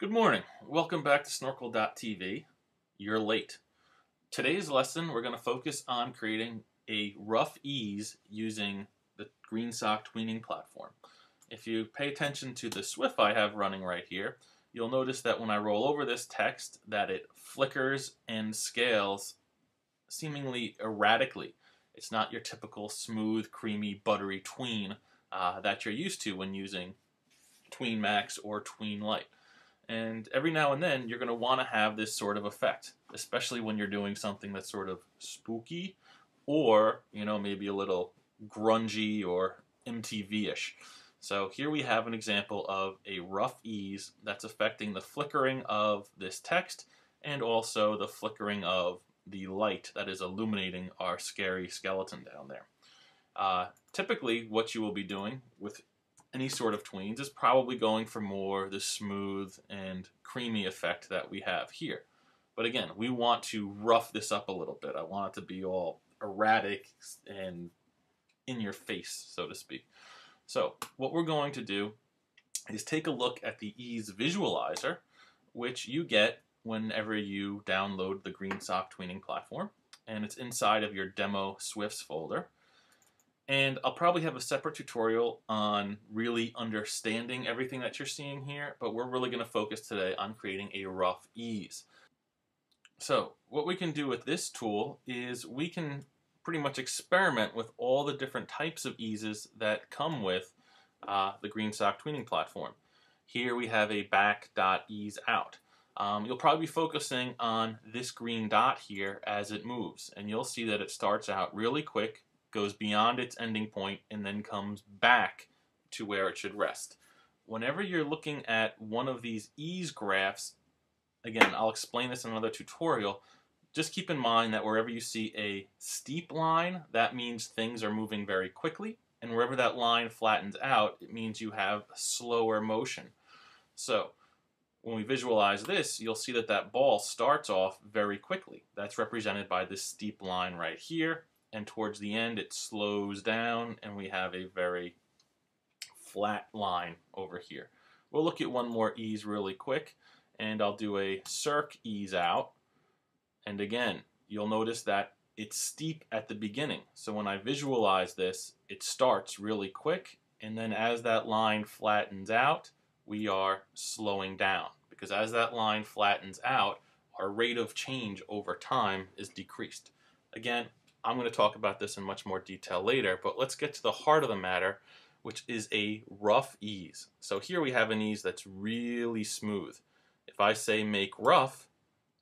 Good morning. Welcome back to Snorkl.tv. You're late. Today's lesson, we're going to focus on creating a rough ease using the GreenSock tweening platform. If you pay attention to the SWF I have running right here, you'll notice that when I roll over this text that it flickers and scales seemingly erratically. It's not your typical smooth, creamy, buttery tween uh, that you're used to when using Tween Max or Tween Lite. And every now and then, you're going to want to have this sort of effect, especially when you're doing something that's sort of spooky or, you know, maybe a little grungy or MTV-ish. So here we have an example of a rough ease that's affecting the flickering of this text and also the flickering of the light that is illuminating our scary skeleton down there. Uh, typically, what you will be doing with any sort of tweens is probably going for more the smooth and creamy effect that we have here. But again, we want to rough this up a little bit. I want it to be all erratic and in your face, so to speak. So what we're going to do is take a look at the ease visualizer, which you get whenever you download the GreenSock tweening platform. And it's inside of your demo SWFs folder. And I'll probably have a separate tutorial on really understanding everything that you're seeing here, but we're really going to focus today on creating a rough ease. So what we can do with this tool is we can pretty much experiment with all the different types of eases that come with uh, the GreenSock tweening platform. Here we have a back.ease out. Um, you'll probably be focusing on this green dot here as it moves, and you'll see that it starts out really quick, goes beyond its ending point, and then comes back to where it should rest. Whenever you're looking at one of these ease graphs, again, I'll explain this in another tutorial, just keep in mind that wherever you see a steep line, that means things are moving very quickly, and wherever that line flattens out, it means you have slower motion. So, when we visualize this, you'll see that that ball starts off very quickly. That's represented by this steep line right here, and towards the end it slows down and we have a very flat line over here. We'll look at one more ease really quick and I'll do a circ ease out and again you'll notice that it's steep at the beginning so when I visualize this it starts really quick and then as that line flattens out we are slowing down because as that line flattens out our rate of change over time is decreased. Again, I'm going to talk about this in much more detail later, but let's get to the heart of the matter, which is a rough ease. So here we have an ease that's really smooth. If I say make rough,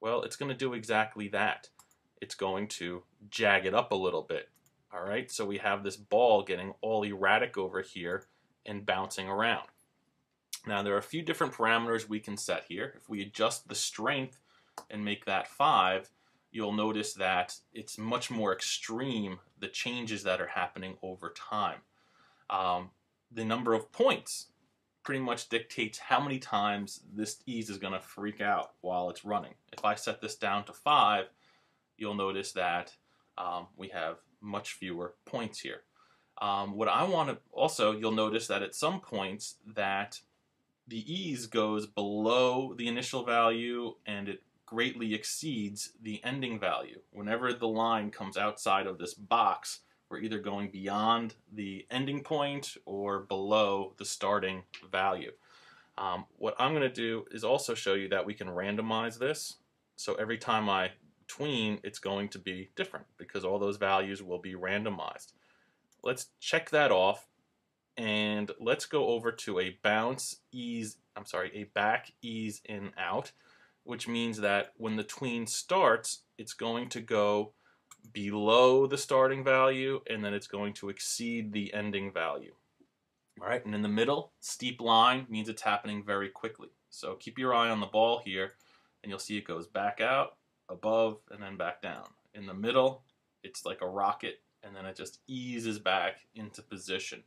well, it's going to do exactly that. It's going to jag it up a little bit. All right, so we have this ball getting all erratic over here and bouncing around. Now there are a few different parameters we can set here. If we adjust the strength and make that 5, you'll notice that it's much more extreme, the changes that are happening over time. Um, the number of points pretty much dictates how many times this ease is going to freak out while it's running. If I set this down to 5, you'll notice that um, we have much fewer points here. Um, what I want to also, you'll notice that at some points that the ease goes below the initial value and it greatly exceeds the ending value. Whenever the line comes outside of this box, we're either going beyond the ending point or below the starting value. Um, what I'm going to do is also show you that we can randomize this. So every time I tween, it's going to be different because all those values will be randomized. Let's check that off and let's go over to a bounce ease, I'm sorry, a back ease in out, which means that when the tween starts, it's going to go below the starting value and then it's going to exceed the ending value. All right, and in the middle, steep line means it's happening very quickly. So keep your eye on the ball here and you'll see it goes back out, above, and then back down. In the middle, it's like a rocket and then it just eases back into position.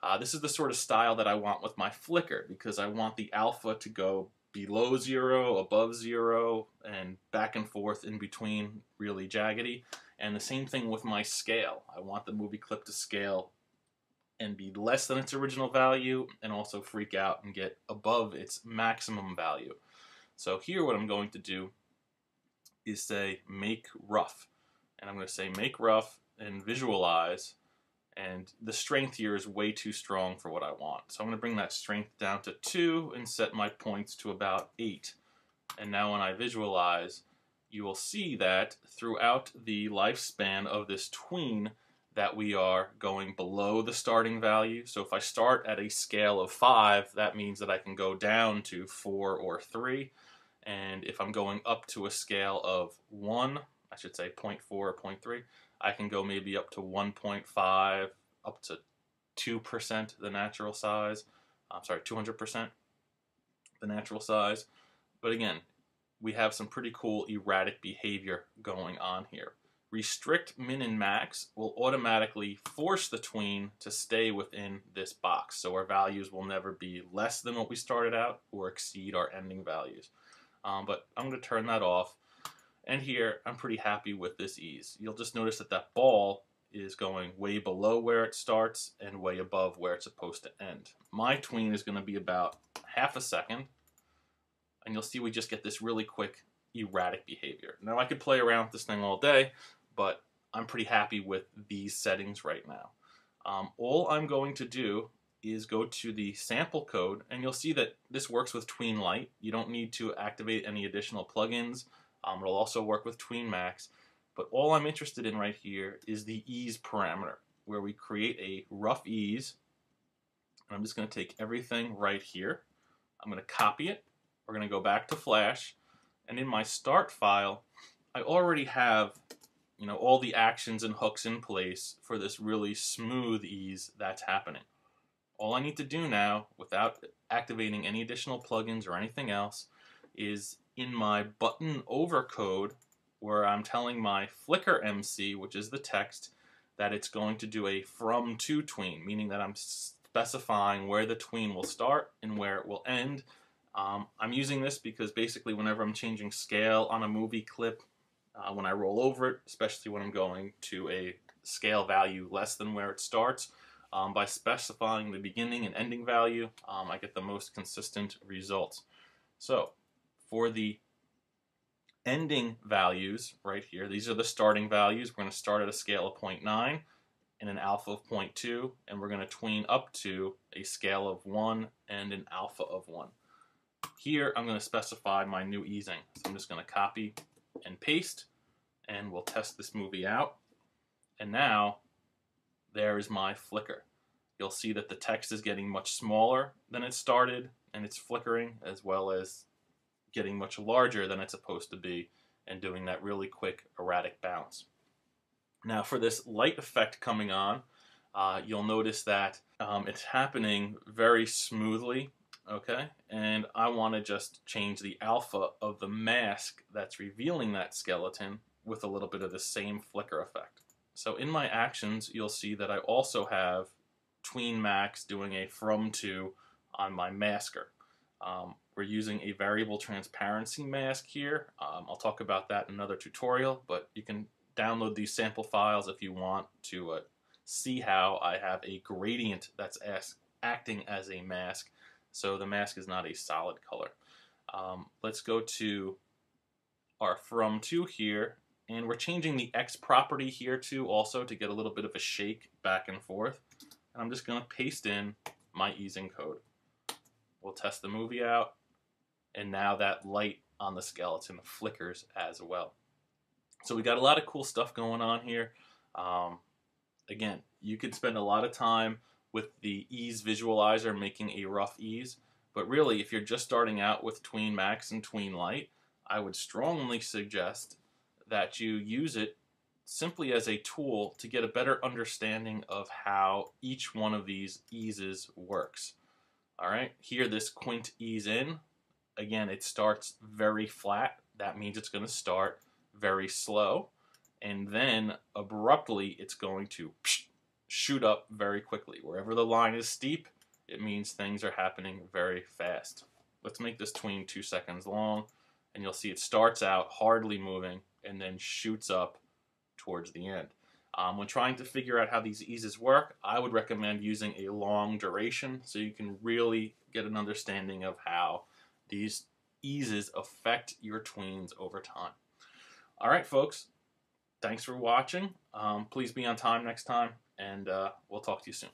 Uh, this is the sort of style that I want with my flicker because I want the alpha to go below zero, above zero, and back and forth in between really jaggedy. And the same thing with my scale. I want the movie clip to scale and be less than its original value and also freak out and get above its maximum value. So here what I'm going to do is say make rough. And I'm going to say make rough and visualize and the strength here is way too strong for what I want. So I'm going to bring that strength down to 2 and set my points to about 8. And now when I visualize, you will see that throughout the lifespan of this tween that we are going below the starting value. So if I start at a scale of 5, that means that I can go down to 4 or 3. And if I'm going up to a scale of 1, I should say 0.4 or 0.3, I can go maybe up to 1.5, up to 2% the natural size. I'm sorry, 200% the natural size. But again, we have some pretty cool erratic behavior going on here. Restrict min and max will automatically force the tween to stay within this box. So our values will never be less than what we started out or exceed our ending values. Um, but I'm going to turn that off. And here, I'm pretty happy with this ease. You'll just notice that that ball is going way below where it starts and way above where it's supposed to end. My tween is going to be about half a second, and you'll see we just get this really quick erratic behavior. Now I could play around with this thing all day, but I'm pretty happy with these settings right now. Um, all I'm going to do is go to the sample code, and you'll see that this works with Tween Lite. You don't need to activate any additional plugins. Um, it'll also work with Tween Max. But all I'm interested in right here is the ease parameter, where we create a rough ease. And I'm just going to take everything right here. I'm going to copy it. We're going to go back to Flash. And in my start file, I already have you know, all the actions and hooks in place for this really smooth ease that's happening. All I need to do now, without activating any additional plugins or anything else, is in my button over code where I'm telling my flicker MC, which is the text, that it's going to do a from to tween, meaning that I'm specifying where the tween will start and where it will end. Um, I'm using this because basically whenever I'm changing scale on a movie clip, uh, when I roll over it, especially when I'm going to a scale value less than where it starts, um, by specifying the beginning and ending value, um, I get the most consistent results. So for the ending values right here, these are the starting values. We're going to start at a scale of 0.9 and an alpha of 0.2, and we're going to tween up to a scale of 1 and an alpha of 1. Here, I'm going to specify my new easing. So I'm just going to copy and paste, and we'll test this movie out. And now, there is my flicker. You'll see that the text is getting much smaller than it started, and it's flickering, as well as getting much larger than it's supposed to be and doing that really quick erratic bounce. Now for this light effect coming on, uh, you'll notice that um, it's happening very smoothly, okay? And I want to just change the alpha of the mask that's revealing that skeleton with a little bit of the same flicker effect. So in my actions, you'll see that I also have tween max doing a from to on my masker. Um, we're using a variable transparency mask here. Um, I'll talk about that in another tutorial, but you can download these sample files if you want to uh, see how I have a gradient that's acting as a mask. So the mask is not a solid color. Um, let's go to our from to here, and we're changing the X property here too also to get a little bit of a shake back and forth. And I'm just going to paste in my easing code. We'll test the movie out and now that light on the skeleton flickers as well. So we got a lot of cool stuff going on here. Um, again, you could spend a lot of time with the ease visualizer making a rough ease, but really if you're just starting out with Tween Max and Tween Lite, I would strongly suggest that you use it simply as a tool to get a better understanding of how each one of these eases works. All right, here this quint ease in again, it starts very flat. That means it's going to start very slow. And then abruptly, it's going to shoot up very quickly. Wherever the line is steep, it means things are happening very fast. Let's make this tween two seconds long, and you'll see it starts out hardly moving and then shoots up towards the end. Um, when trying to figure out how these eases work, I would recommend using a long duration so you can really get an understanding of how these eases affect your tweens over time. All right, folks, thanks for watching. Um, please be on time next time, and uh, we'll talk to you soon.